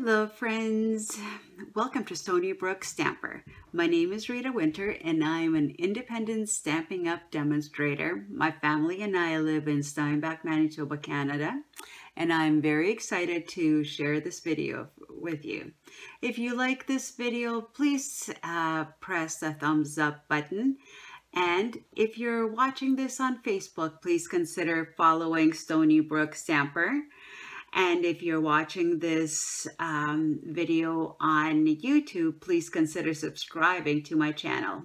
Hello friends, welcome to Stonybrook Stamper. My name is Rita Winter and I'm an independent Stampin' Up demonstrator. My family and I live in Steinbach, Manitoba, Canada and I'm very excited to share this video with you. If you like this video, please uh, press the thumbs up button and if you're watching this on Facebook, please consider following Stonybrook Stamper. And if you're watching this um, video on YouTube, please consider subscribing to my channel.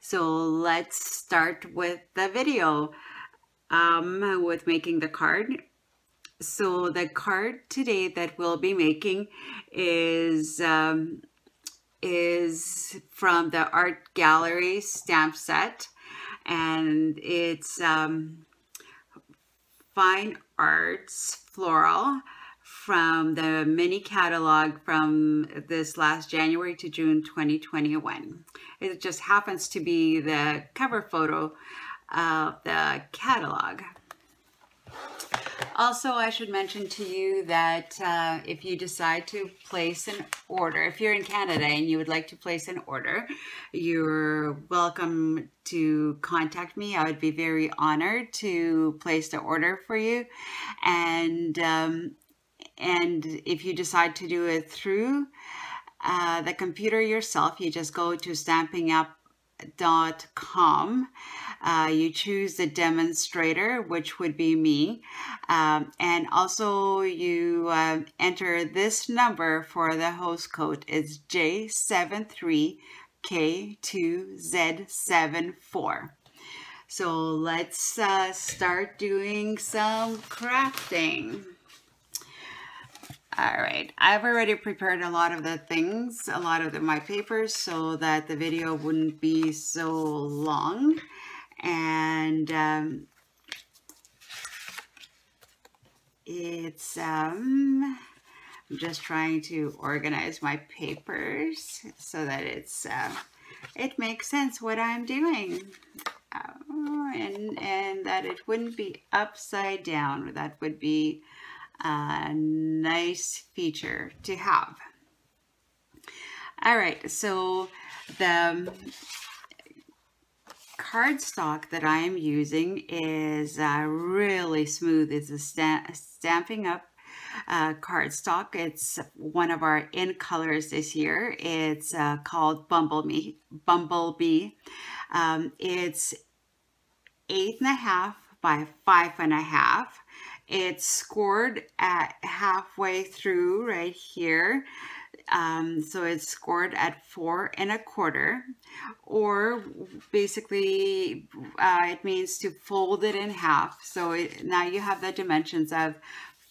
So let's start with the video um, with making the card. So the card today that we'll be making is um, is from the Art Gallery stamp set and it's um, Fine Arts Floral from the mini catalog from this last January to June 2021. It just happens to be the cover photo of the catalog. Also, I should mention to you that uh, if you decide to place an order, if you're in Canada and you would like to place an order, you're welcome to contact me. I would be very honored to place the order for you. And, um, and if you decide to do it through uh, the computer yourself, you just go to stampinup.com uh, you choose the demonstrator, which would be me. Um, and also you uh, enter this number for the host code. It's J73K2Z74. So let's uh, start doing some crafting. All right, I've already prepared a lot of the things, a lot of the, my papers so that the video wouldn't be so long and um, it's um, I'm just trying to organize my papers so that it's uh, it makes sense what I'm doing. Uh, and and that it wouldn't be upside down that would be a nice feature to have. All right so the cardstock that I am using is uh, really smooth. It's a Stampin' Up uh, cardstock. It's one of our in colors this year. It's uh, called Bumblebee. Bumblebee. Um, it's eight and a half by five and a half. It's scored at halfway through right here. Um, so it's scored at four and a quarter, or basically uh, it means to fold it in half. So it, now you have the dimensions of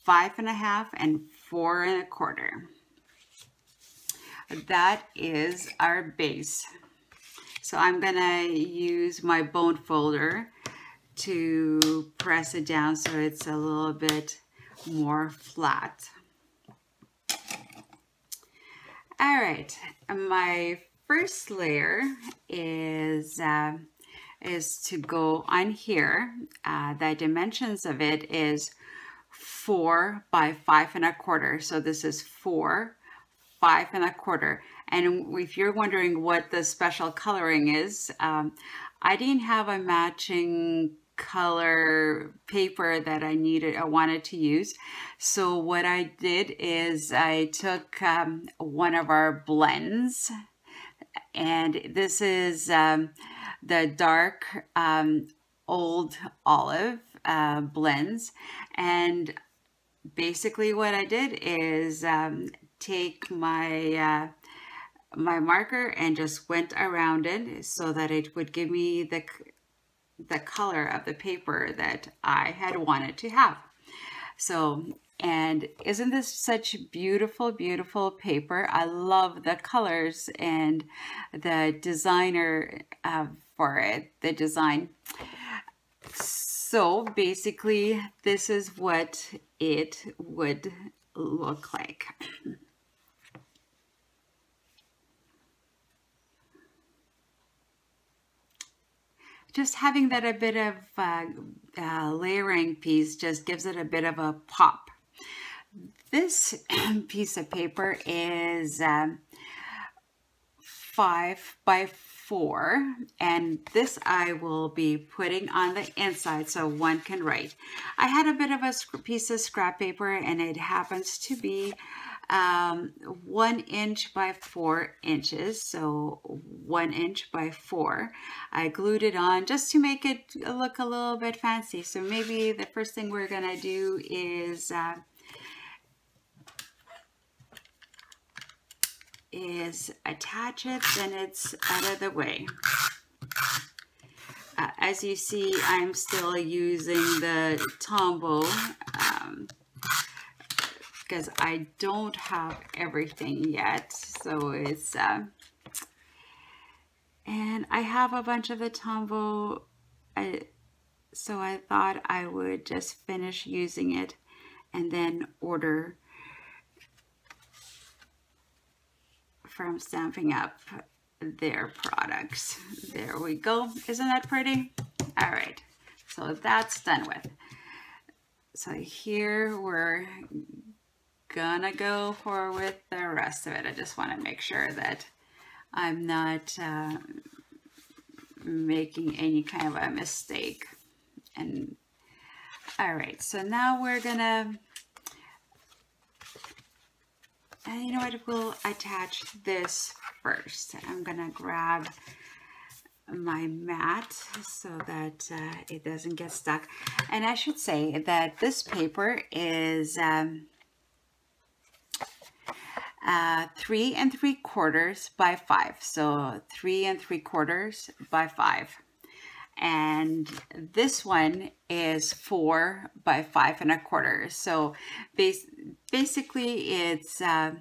five and a half and four and a quarter. That is our base. So I'm gonna use my bone folder to press it down so it's a little bit more flat. All right, my first layer is uh, is to go on here. Uh, the dimensions of it is four by five and a quarter. So this is four, five and a quarter. And if you're wondering what the special coloring is, um, I didn't have a matching color paper that I needed, I wanted to use. So what I did is I took um, one of our blends and this is um, the dark um, old olive uh, blends and basically what I did is um, take my uh, my marker and just went around it so that it would give me the the color of the paper that I had wanted to have. So, and isn't this such beautiful, beautiful paper? I love the colors and the designer uh, for it, the design. So basically, this is what it would look like. Just having that a bit of uh, uh, layering piece just gives it a bit of a pop. this piece of paper is um, five by four and this I will be putting on the inside so one can write. I had a bit of a piece of scrap paper and it happens to be um, one inch by four inches, so one inch by four. I glued it on just to make it look a little bit fancy. So maybe the first thing we're gonna do is uh, is attach it, then it's out of the way. Uh, as you see, I'm still using the Tombow because I don't have everything yet. So it's, uh, and I have a bunch of the Tombow, I, so I thought I would just finish using it and then order from Stampin' Up their products. There we go. Isn't that pretty? All right, so that's done with. So here we're gonna go for with the rest of it. I just want to make sure that I'm not uh, making any kind of a mistake. And all right, so now we're gonna and you know what, we'll attach this first. I'm gonna grab my mat so that uh, it doesn't get stuck. And I should say that this paper is um, uh, three and three quarters by five. So three and three quarters by five. And this one is four by five and a quarter. So base basically it's uh,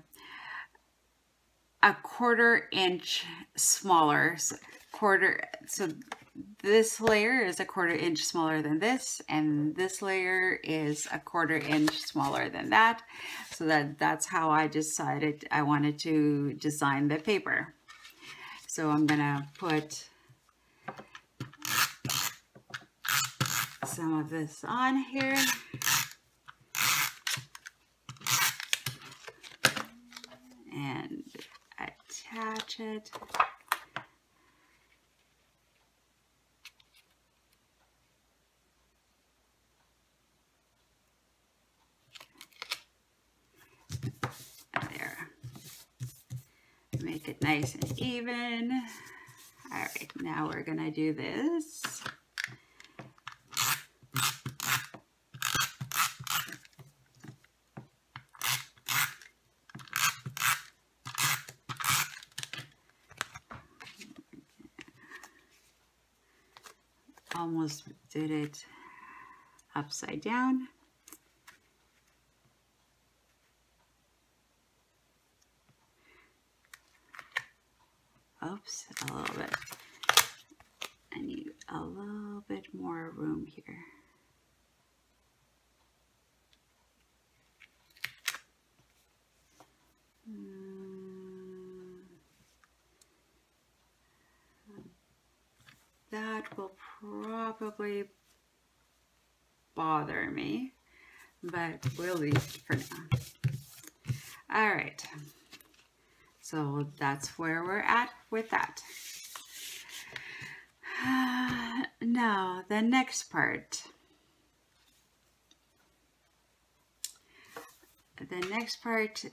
a quarter inch smaller so quarter so this layer is a quarter inch smaller than this and this layer is a quarter inch smaller than that so that that's how I decided I wanted to design the paper so I'm gonna put some of this on here and attach it. There. Make it nice and even. All right, now we're gonna do this. almost did it upside down. Oops, a little bit. I need a little bit more room here. that will probably bother me, but we'll leave for now. All right, so that's where we're at with that. now, the next part. The next part,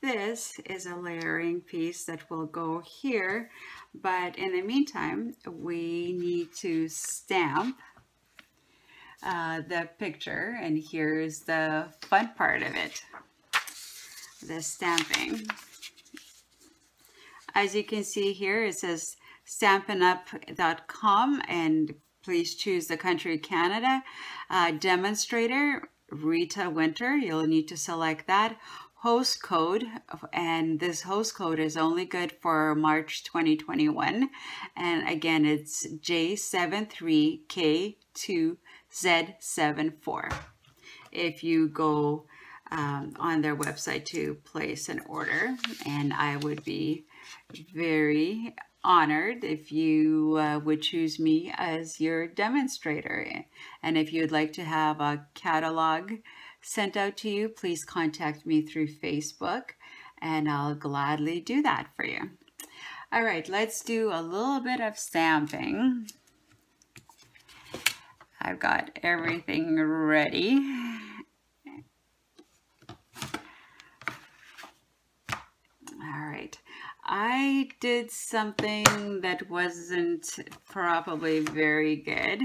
this is a layering piece that will go here, but in the meantime, we need to stamp uh, the picture, and here's the fun part of it, the stamping. As you can see here, it says stampinup.com and please choose the country Canada. Uh, demonstrator, Rita Winter, you'll need to select that host code and this host code is only good for March 2021 and again it's J73K2Z74 if you go um, on their website to place an order and I would be very honored if you uh, would choose me as your demonstrator and if you'd like to have a catalog sent out to you, please contact me through Facebook and I'll gladly do that for you. All right, let's do a little bit of stamping. I've got everything ready. All right. I did something that wasn't probably very good.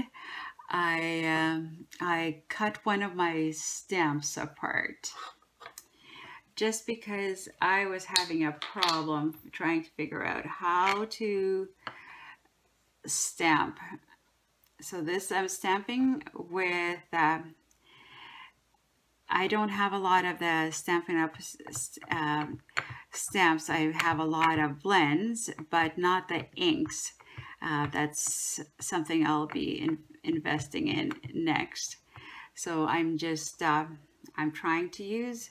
I um, I cut one of my stamps apart just because I was having a problem trying to figure out how to stamp. So this I'm stamping with, uh, I don't have a lot of the Stampin' Up um, stamps. I have a lot of blends, but not the inks. Uh, that's something I'll be in, investing in next. So I'm just, uh, I'm trying to use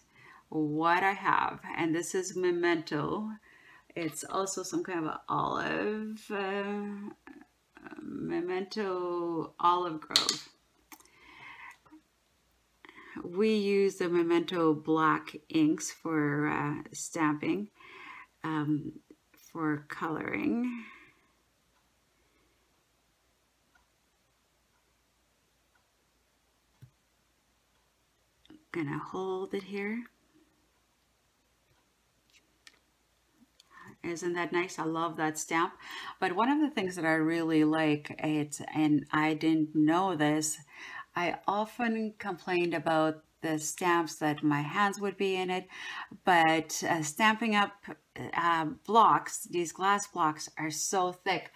what I have. And this is Memento. It's also some kind of olive, uh, Memento Olive Grove. We use the Memento black inks for uh, stamping, um, for coloring. gonna hold it here. Isn't that nice? I love that stamp. But one of the things that I really like, it, and I didn't know this, I often complained about the stamps that my hands would be in it, but uh, Stampin' Up uh, blocks, these glass blocks are so thick.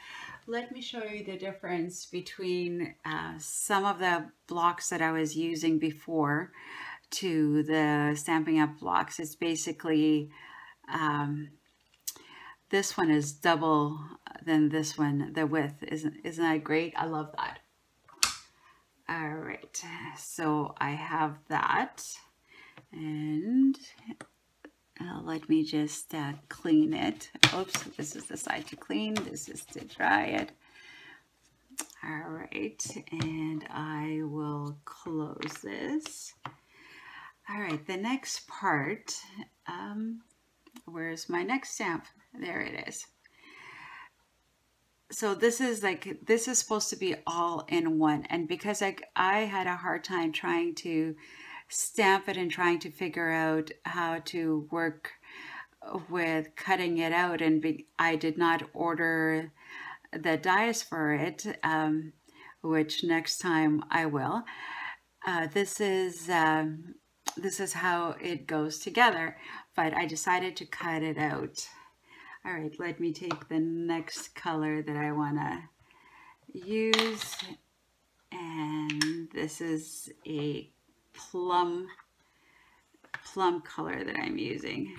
Let me show you the difference between uh, some of the blocks that I was using before to the Stampin' Up blocks. It's basically um, this one is double than this one, the width. Isn't, isn't that great? I love that. All right, so I have that. And uh, let me just uh, clean it. Oops, this is the side to clean. This is to dry it. All right, and I will close this. All right, the next part, um, where's my next stamp? There it is. So this is like, this is supposed to be all in one. And because I, I had a hard time trying to stamp it and trying to figure out how to work with cutting it out and be, I did not order the dies for it, um, which next time I will. Uh, this is um, this is how it goes together, but I decided to cut it out. All right, let me take the next color that I want to use. And this is a plum, plum color that I'm using.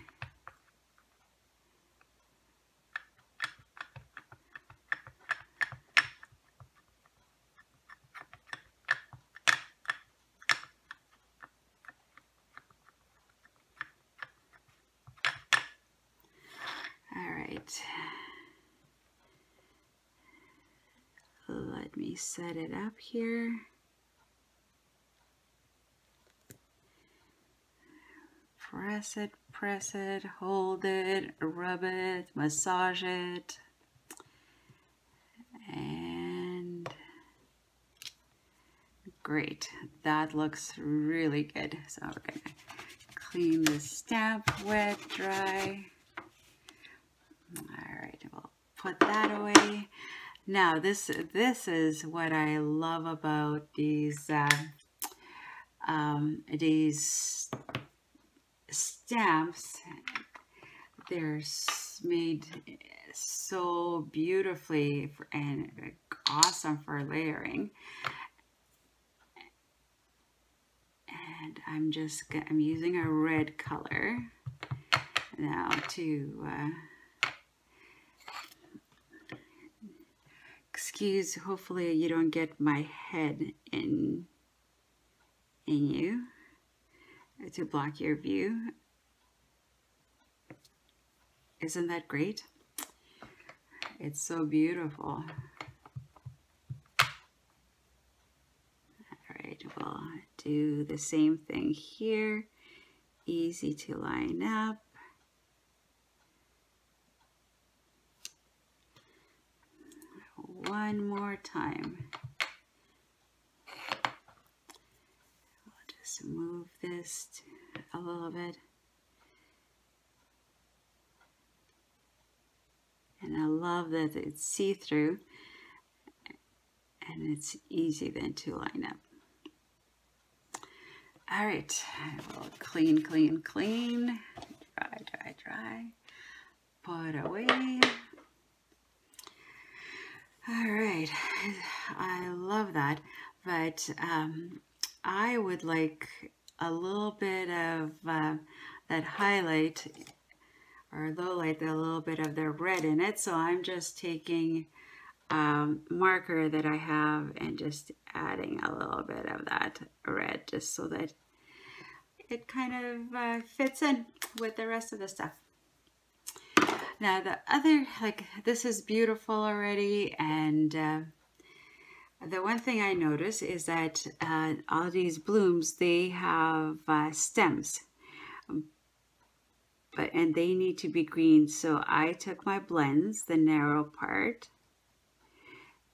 Let me set it up here. Press it, press it, hold it, rub it, massage it. And great. That looks really good. So we're to clean the stamp, wet, dry. All right, we'll put that away. Now, this this is what I love about these uh, um, these stamps. They're made so beautifully and awesome for layering. And I'm just I'm using a red color now to. Uh, excuse, hopefully you don't get my head in, in you to block your view. Isn't that great? It's so beautiful. All right, we'll do the same thing here. Easy to line up. One more time. I'll just move this a little bit. And I love that it's see-through and it's easy then to line up. All right, I will clean, clean, clean, dry, dry, dry, put away. All right, I love that, but um, I would like a little bit of uh, that highlight or low light, a little bit of the red in it. So I'm just taking um, marker that I have and just adding a little bit of that red just so that it kind of uh, fits in with the rest of the stuff. Now the other, like this is beautiful already and uh, the one thing I notice is that uh, all these blooms, they have uh, stems but and they need to be green so I took my blends the narrow part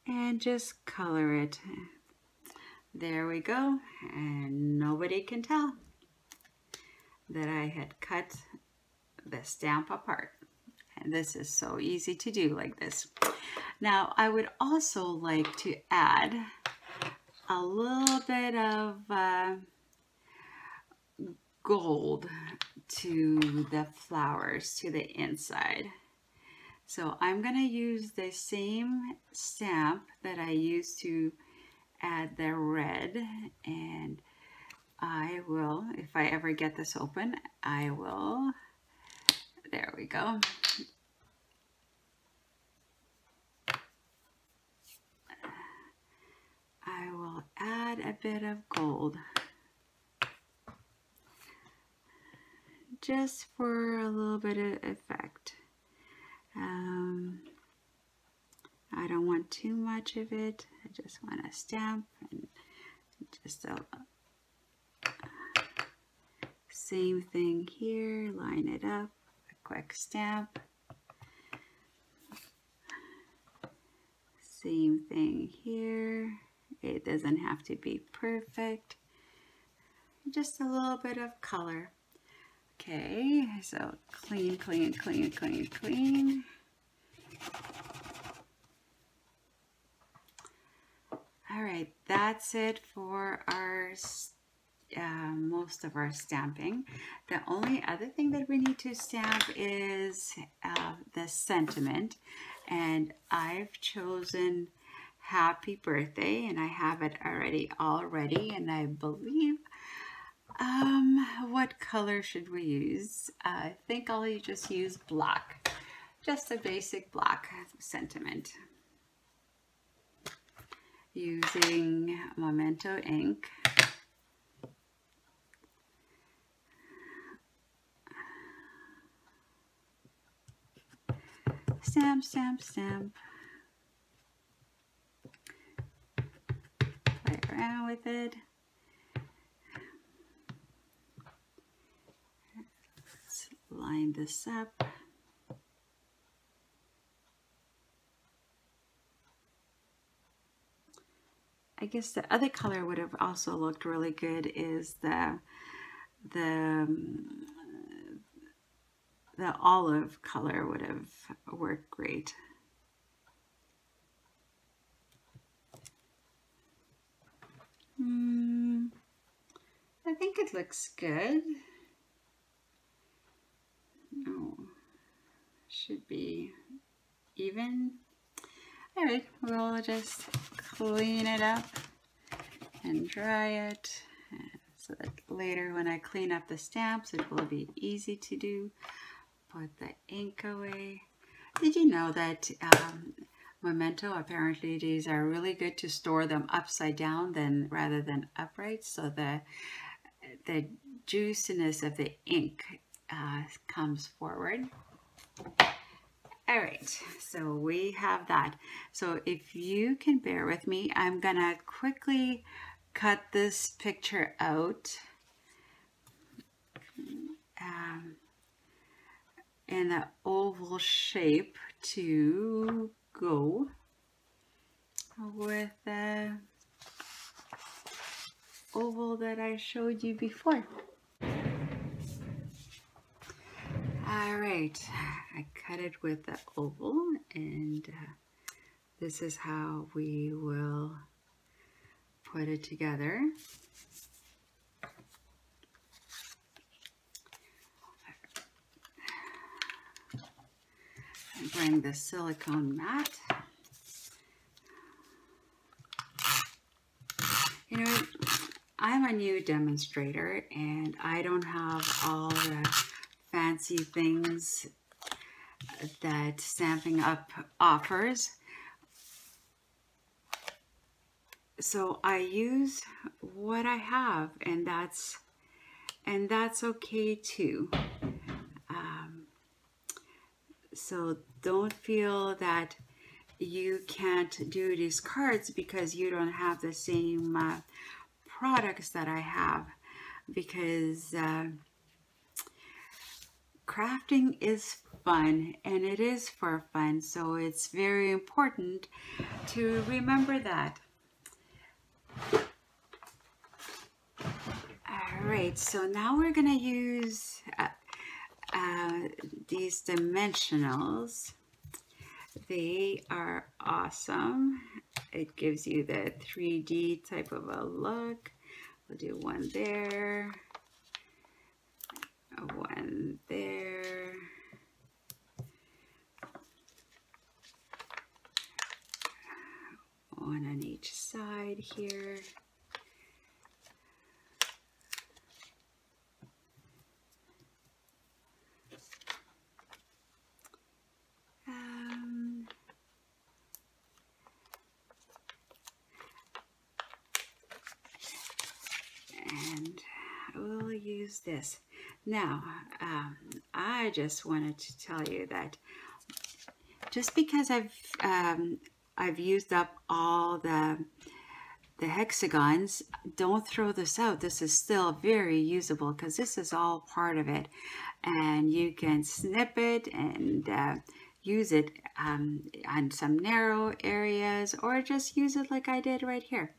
and just color it. There we go. And nobody can tell that I had cut the stamp apart. This is so easy to do like this. Now, I would also like to add a little bit of uh, gold to the flowers, to the inside. So I'm going to use the same stamp that I used to add the red and I will, if I ever get this open, I will, there we go. I will add a bit of gold just for a little bit of effect. Um, I don't want too much of it. I just want a stamp and just a same thing here. Line it up, a quick stamp. Same thing here. It doesn't have to be perfect. Just a little bit of color. Okay, so clean, clean, clean, clean, clean. All right, that's it for our uh, most of our stamping. The only other thing that we need to stamp is uh, the sentiment. And I've chosen happy birthday and I have it already all ready and I believe um, what color should we use? I think I'll just use black. Just a basic black sentiment. Using Memento ink. Stamp, stamp, stamp. With it. line this up. I guess the other color would have also looked really good is the the um, the olive color would have worked great. Hmm, I think it looks good. Oh, should be even. All right, we'll just clean it up and dry it so that later when I clean up the stamps, it will be easy to do. Put the ink away. Did you know that um, Memento, apparently these are really good to store them upside down than rather than upright. So the, the juiciness of the ink uh, comes forward. All right, so we have that. So if you can bear with me, I'm gonna quickly cut this picture out um, in an oval shape to go with the oval that I showed you before. All right, I cut it with the oval and uh, this is how we will put it together. Bring the silicone mat. You know, I'm a new demonstrator and I don't have all the fancy things that Stampin' Up offers. So I use what I have and that's and that's okay too. So don't feel that you can't do these cards because you don't have the same uh, products that I have. Because uh, crafting is fun and it is for fun. So it's very important to remember that. All right, so now we're going to use uh, uh, these dimensionals. They are awesome. It gives you the 3D type of a look. We'll do one there, one there. One on each side here. use this. Now, um, I just wanted to tell you that just because I've um, I've used up all the the hexagons, don't throw this out. This is still very usable because this is all part of it. And you can snip it and uh, use it um, on some narrow areas or just use it like I did right here.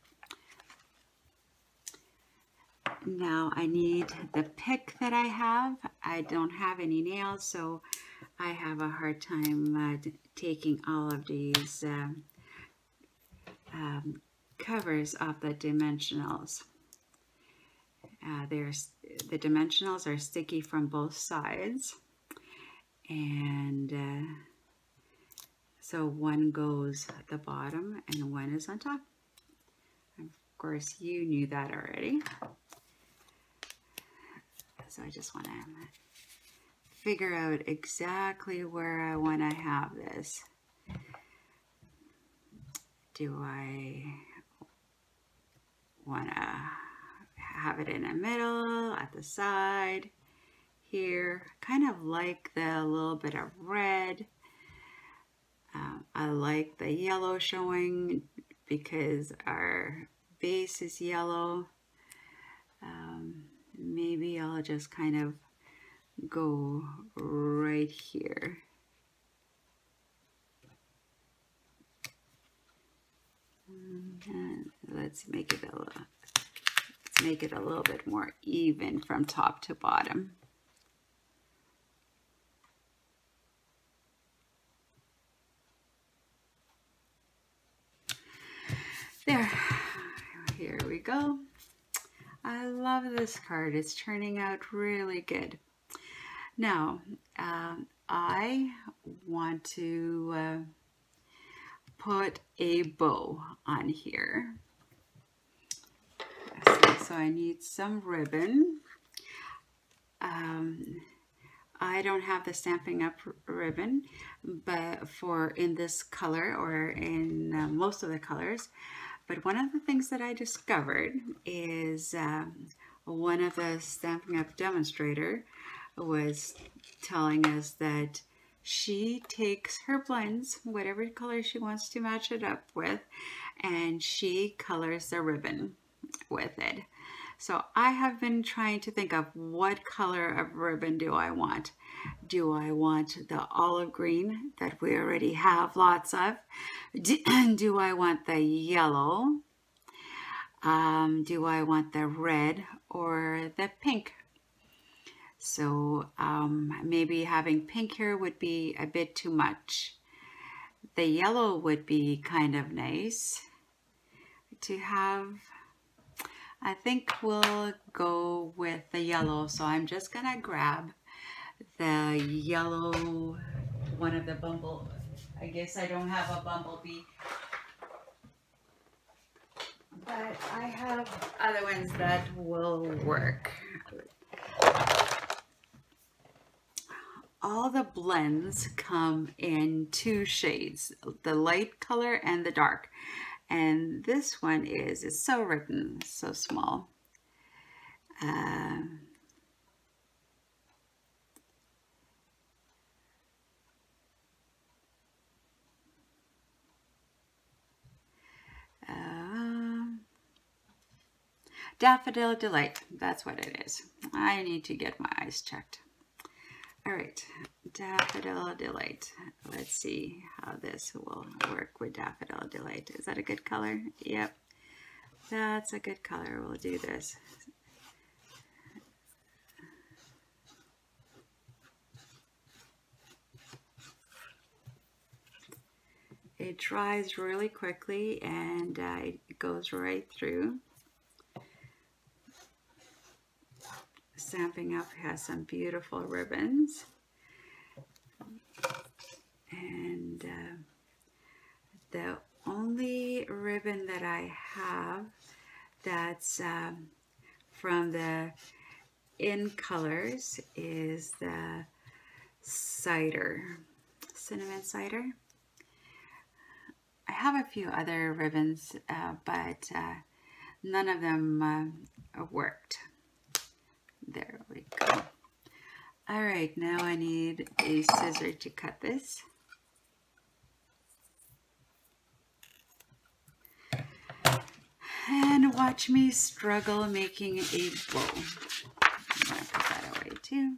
Now I need the pick that I have. I don't have any nails, so I have a hard time uh, taking all of these um, um, covers off the dimensionals. Uh, there's the dimensionals are sticky from both sides, and uh, so one goes at the bottom and one is on top. Of course, you knew that already. So I just want to figure out exactly where I want to have this. Do I want to have it in the middle, at the side, here? Kind of like the little bit of red. Um, I like the yellow showing because our base is yellow. Maybe I'll just kind of go right here. And let's make it a little, let's make it a little bit more even from top to bottom. There, here we go. I love this card. It's turning out really good. Now, um, I want to uh, put a bow on here. So, I need some ribbon. Um, I don't have the Stampin' Up ribbon, but for in this color or in uh, most of the colors, but one of the things that I discovered is um, one of the Stampin' Up demonstrator was telling us that she takes her blends, whatever color she wants to match it up with, and she colors the ribbon. with it. So I have been trying to think of what color of ribbon do I want. Do I want the olive green that we already have lots of? Do, I want the yellow? Um, do I want the red or the pink? So um, maybe having pink here would be a bit too much. The yellow would be kind of nice to have I think we'll go with the yellow. So I'm just gonna grab the yellow, one of the bumble, I guess I don't have a bumblebee. But I have other ones that will work. All the blends come in two shades, the light color and the dark. And this one is, it's so written, so small. Um, um, Daffodil Delight, that's what it is. I need to get my eyes checked. All right, Daffodil Delight. Let's see how this will work with Daffodil Delight. Is that a good color? Yep, that's a good color. We'll do this. It dries really quickly and uh, it goes right through. Stampin' Up has some beautiful ribbons. And uh, the only ribbon that I have that's um, from the In Colors is the cider, cinnamon cider. I have a few other ribbons, uh, but uh, none of them uh, worked. There we go. All right, now I need a scissor to cut this. And watch me struggle making a bow. I'm gonna put that away too.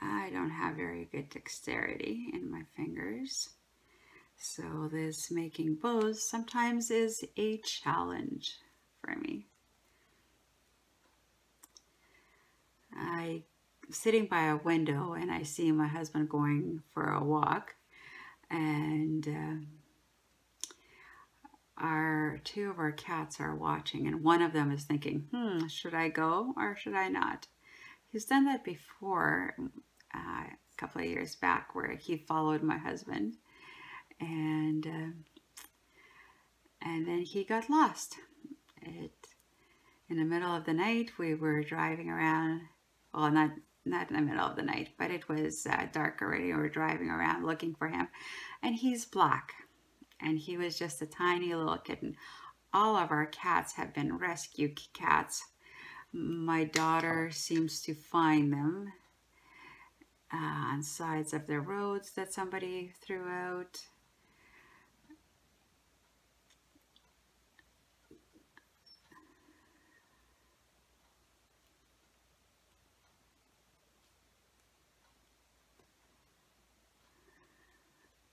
I don't have very good dexterity in my fingers. So this making bows sometimes is a challenge for me. I am sitting by a window and I see my husband going for a walk and uh, our two of our cats are watching and one of them is thinking, hmm, should I go or should I not? He's done that before uh, a couple of years back where he followed my husband and uh, and then he got lost. It in the middle of the night we were driving around. Well, not not in the middle of the night, but it was uh, dark already. We were driving around looking for him, and he's black, and he was just a tiny little kitten. All of our cats have been rescue cats. My daughter seems to find them uh, on sides of the roads that somebody threw out.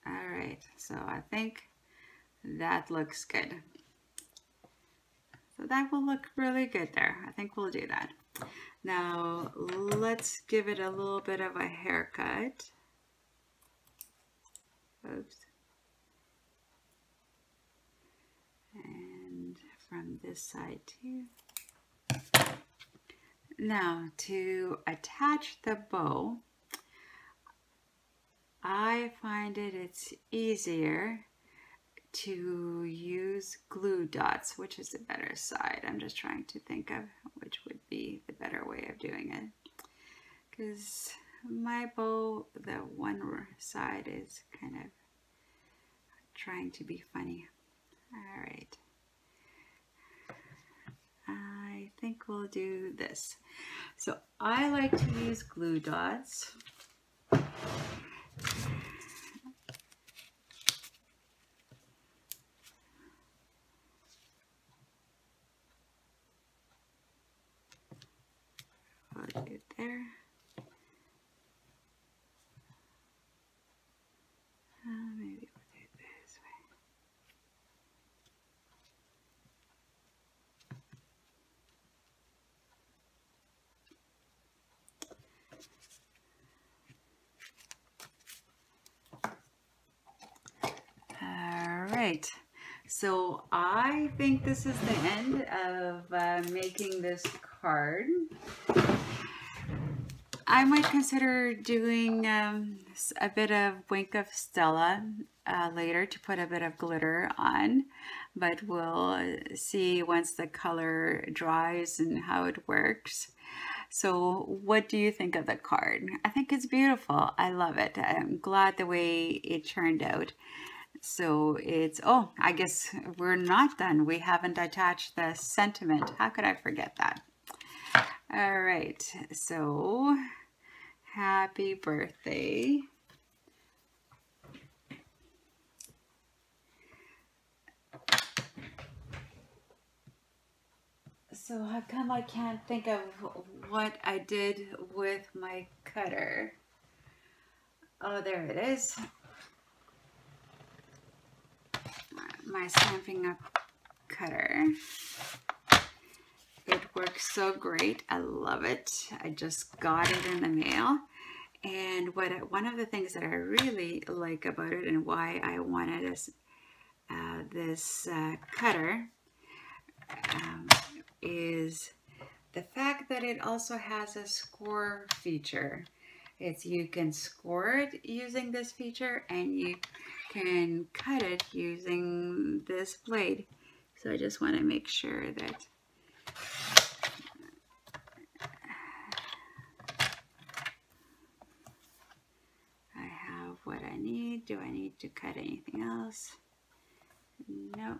All right, so I think that looks good. So that will look really good there. I think we'll do that. Now let's give it a little bit of a haircut. Oops. And from this side too. Now to attach the bow, I find it it's easier to use glue dots, which is the better side. I'm just trying to think of which would be the better way of doing it. because my bow, the one side is kind of trying to be funny. All right. I think we'll do this. So I like to use glue dots. Put it there. Uh, maybe we'll do it this way. All right. So I think this is the end of uh, making this card. I might consider doing um, a bit of Wink of Stella uh, later to put a bit of glitter on, but we'll see once the color dries and how it works. So, what do you think of the card? I think it's beautiful. I love it. I'm glad the way it turned out. So it's, oh, I guess we're not done. We haven't attached the sentiment. How could I forget that? All right, so happy birthday. So how come I can't think of what I did with my cutter? Oh, there it is. My Stampin' Up cutter. It works so great. I love it. I just got it in the mail. And what one of the things that I really like about it and why I wanted this, uh, this uh, cutter um, is the fact that it also has a score feature. It's you can score it using this feature and you can cut it using this blade. So I just want to make sure that I have what I need. Do I need to cut anything else? Nope.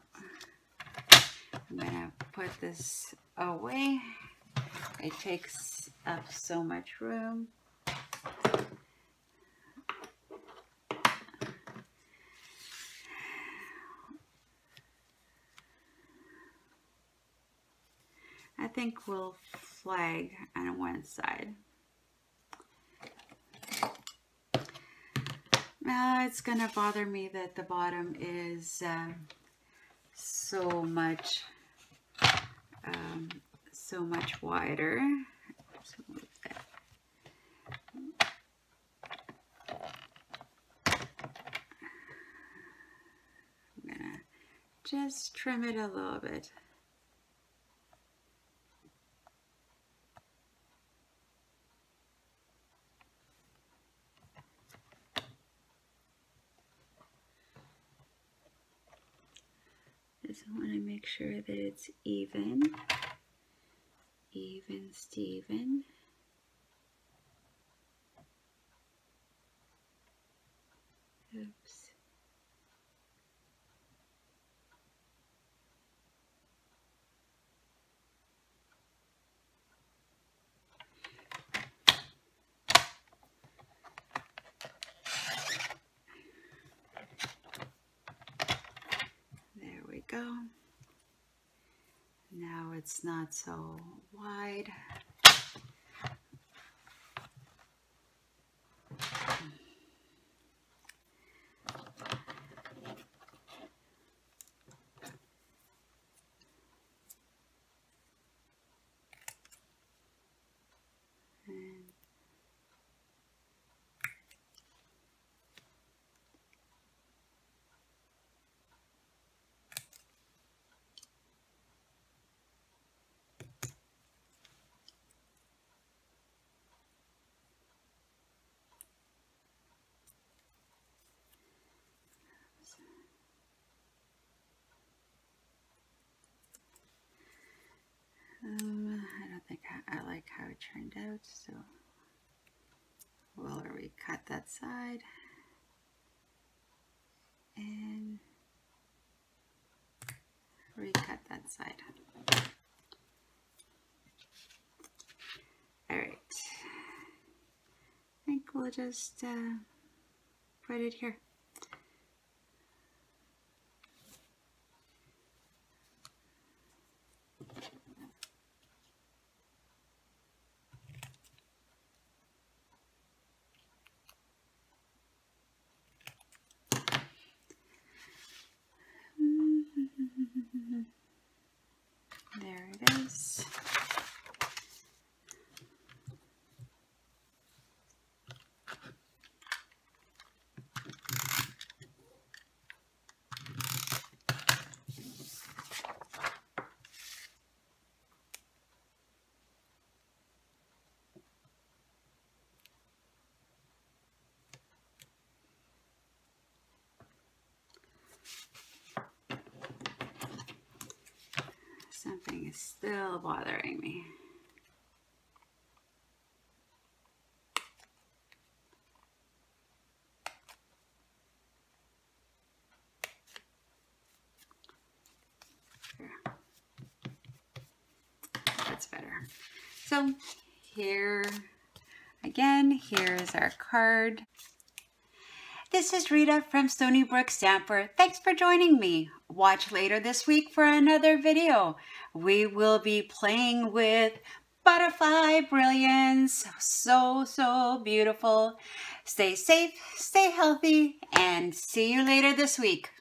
I'm gonna put this away. It takes up so much room. Think we'll flag on one side. Now it's gonna bother me that the bottom is uh, so much um, so much wider. I'm gonna just trim it a little bit. Just want to make sure that it's even. Even Steven. There we Now it's not so wide. And Um, I don't think I, I like how out, so recut that side and recut that side. All right. I think we'll just uh, put it here. There it is. Something is still bothering me. That's better. So here, again, here's our card. This is Rita from Stonybrook Stamper. Thanks for joining me. Watch later this week for another video. We will be playing with Butterfly Brilliance. So, so beautiful. Stay safe, stay healthy, and see you later this week.